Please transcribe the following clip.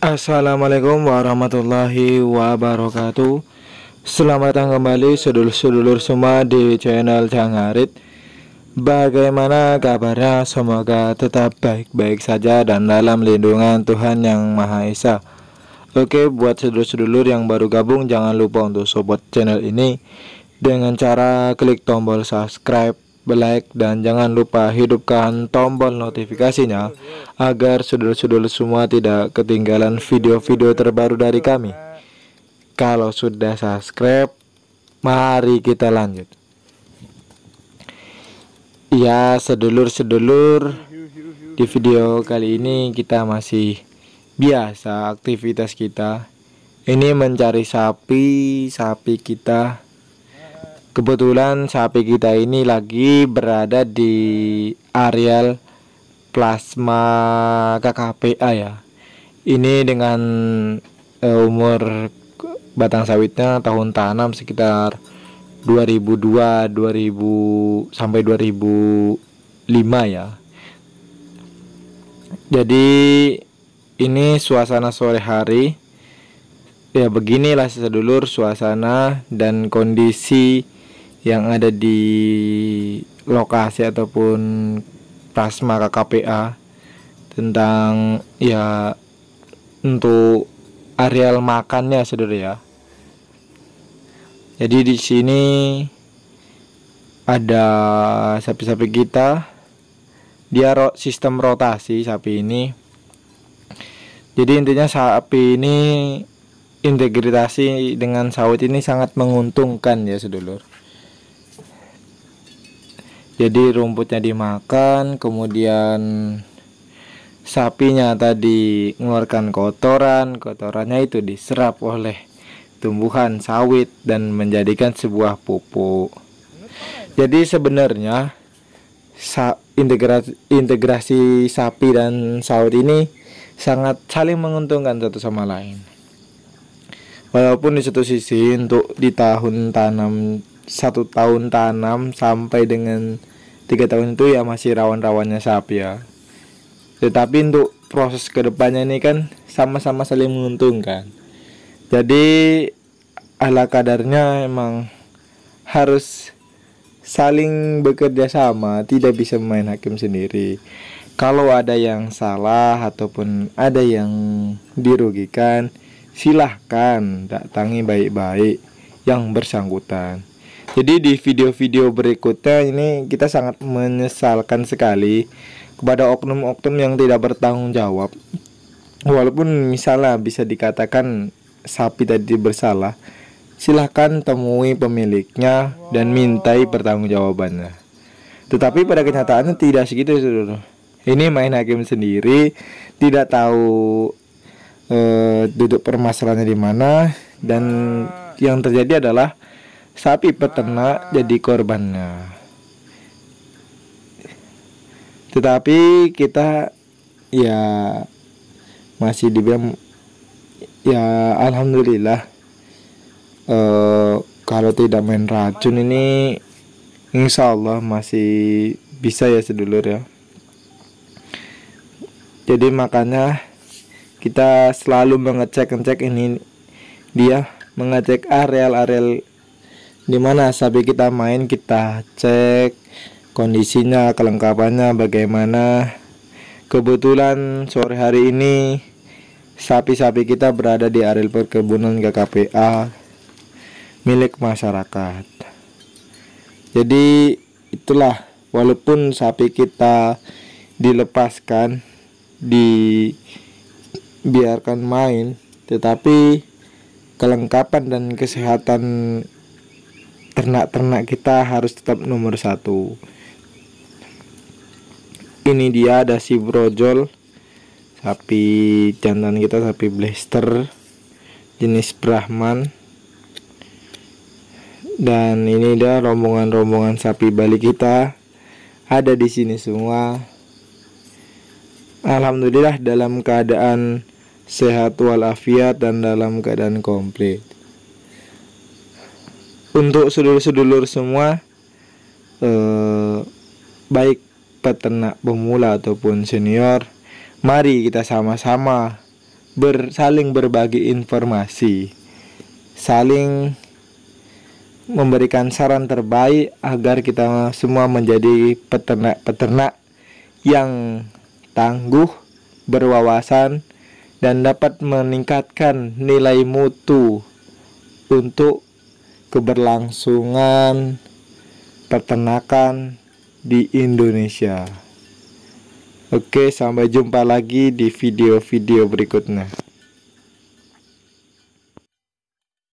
Assalamualaikum warahmatullahi wabarakatuh. Selamat datang kembali sedulur-sedulur semua di channel Jangarit. Bagaimana kabarnya? Semoga tetap baik-baik saja dan dalam lindungan Tuhan Yang Maha Esa. Oke, buat sedulur-sedulur yang baru gabung Jangan lupa untuk support channel ini. Dengan cara klik tombol subscribe like, dan jangan lupa hidupkan tombol notifikasinya agar saudara-saudara semua tidak ketinggalan video-video terbaru dari kami. Kalau sudah subscribe, mari kita lanjut. Ya, sedulur-sedulur, di video kali ini kita masih biasa aktivitas kita. Ini mencari sapi, sapi kita Kebetulan sapi kita ini lagi berada di areal plasma KKPA ya. Ini dengan uh, umur batang sawitnya tahun tanam sekitar 2002 2000 sampai 2005 ya. Jadi ini suasana sore hari. Ya beginilah sedulur suasana dan kondisi yang ada di lokasi ataupun plasma KKPA tentang ya untuk areal makannya saudara ya. Jadi di sini ada sapi-sapi kita. Dia ro sistem rotasi sapi ini. Jadi intinya sapi ini integrasi dengan sawit ini sangat menguntungkan ya sedulur jadi rumputnya dimakan kemudian sapinya tadi mengeluarkan kotoran kotorannya itu diserap oleh tumbuhan sawit dan menjadikan sebuah pupuk. Jadi sebenarnya integrasi, integrasi sapi dan sawit ini sangat saling menguntungkan satu sama lain. Walaupun di satu sisi untuk di tahun tanam satu tahun tanam sampai dengan tiga tahun itu ya masih rawan-rawannya sapi ya. Tetapi untuk proses ke depannya ini kan sama-sama saling menguntungkan. Jadi ala kadarnya emang harus saling bekerja sama tidak bisa main hakim sendiri. Kalau ada yang salah ataupun ada yang dirugikan silahkan datangi baik-baik yang bersangkutan jadi di video-video berikutnya ini kita sangat menyesalkan sekali kepada oknum-oknum yang tidak bertanggung jawab. Walaupun misalnya bisa dikatakan sapi tadi bersalah, silahkan temui pemiliknya dan mintai pertanggungjawabannya. Tetapi pada kenyataannya tidak segitu, saudara. Ini main hakim sendiri, tidak tahu eh, duduk permasalahannya di mana dan yang terjadi adalah sapi peternak jadi korbannya. Tetapi kita ya masih dibilang ya alhamdulillah uh, kalau tidak main racun ini insya Allah masih bisa ya sedulur ya. Jadi makanya kita selalu mengecek-ngecek ini dia mengecek areal-areal di mana sapi kita main kita cek kondisinya kelengkapannya bagaimana. Kebetulan sore hari ini sapi-sapi kita berada di area perkebunan KKPA milik masyarakat. Jadi itulah walaupun sapi kita dilepaskan dibiarkan main tetapi kelengkapan dan kesehatan ternak-ternak kita harus tetap nomor satu. Ini dia ada si brojol sapi jantan kita sapi blaster jenis Brahman. Dan ini dia rombongan-rombongan sapi bali kita. Ada di sini semua. Alhamdulillah dalam keadaan sehat walafiat dan dalam keadaan komplit untuk sedulur-sedulur semua eh, baik peternak pemula ataupun senior mari kita sama-sama ber, saling berbagi informasi, saling memberikan saran terbaik agar kita semua menjadi peternak-peternak yang tangguh, berwawasan, dan dapat meningkatkan nilai mutu untuk keberlangsungan peternakan di Indonesia. Oke, sampai jumpa lagi di video-video berikutnya.